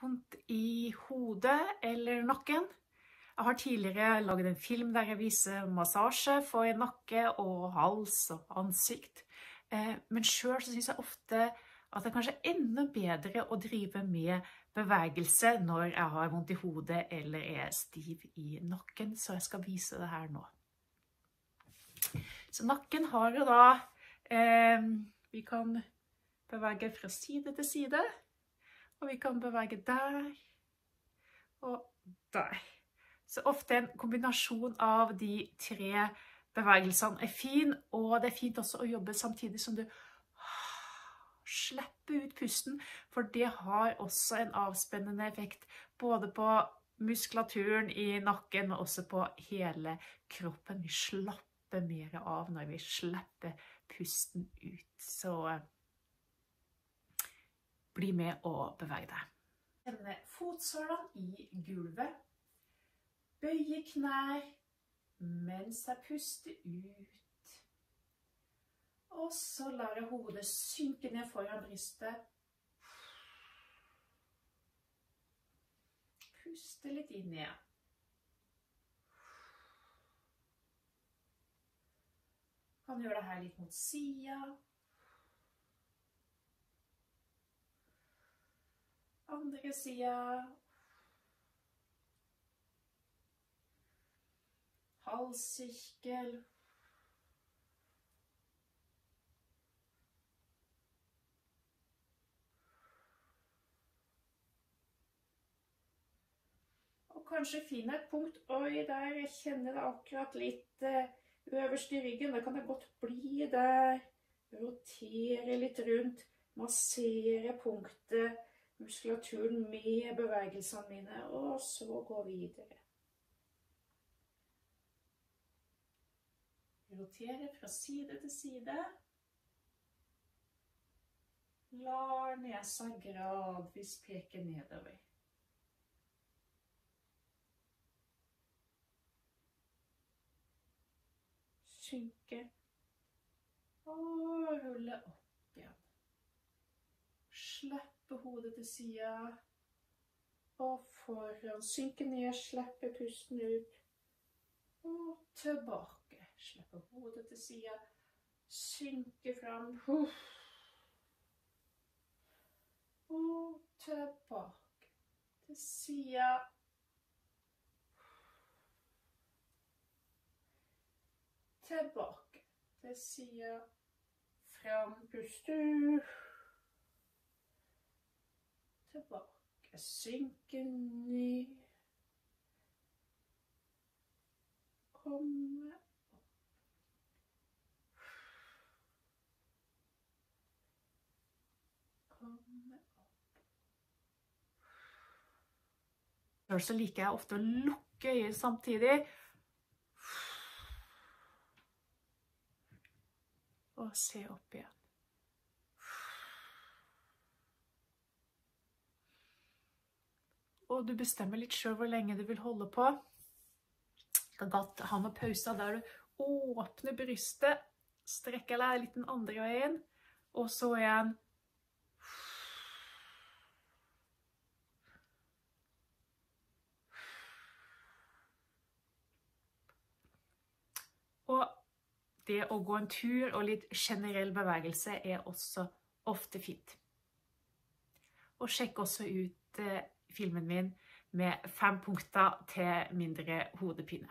vondt i hodet eller nakken. Jeg har tidligere laget en film der jeg viser massasje for nakke og hals og ansikt. Eh, men sjøl syns jeg ofte at det kanskje er enda bedre å drive med bevegelse når jeg har vondt i hodet eller er stiv i nakken, så jeg skal vise det her nå. Så nakken har jo da eh, Vi kan bevege fra side til side. Og vi kan bevege der og der. Så ofte en kombinasjon av de tre bevegelsene er fin, og det er fint også å jobbe samtidig som du slipper ut pusten, for det har også en avspennende effekt både på muskulaturen i nakken, men også på hele kroppen. Vi slapper mer av når vi slipper pusten ut. Så bli med og bevege deg. Kjenne fotsålene i gulvet. Bøye knær mens jeg puster ut. Og så lar jeg hodet synke ned foran brystet. Puste litt inn igjen. Kan gjøre det her litt mot sida. Andre sida. Halssirkel. Og kanskje finne et punkt Oi, der jeg kjenner det akkurat litt eh, øverst i ryggen. Da kan jeg godt bli der. Rotere litt rundt. Massere punktet muskulaturen med bevegelsene mine, og så gå videre. Rotere fra side til side. Lar nesa gradvis peke nedover. Synke og rulle opp igjen. Slipp slippe hodet til sida. Og foran. Synke ned, slippe pusten ut. Og tilbake. Slippe hodet til sida. Synke fram. Og tilbake. Til sida. Tilbake. Til sida. Fram, pust ut tilbake. Synke ned. Komme opp. Komme opp. Så liker jeg ofte å lukke øyet samtidig. Og se opp igjen. Og du bestemmer litt sjøl hvor lenge du vil holde på. Du kan godt ha noen pauser der du åpner brystet, strekker deg litt den andre veien, og så igjen Og det å gå en tur og litt generell bevegelse er også ofte fint. Og sjekk også ut eh, filmen min med fem punkter til mindre hodepine.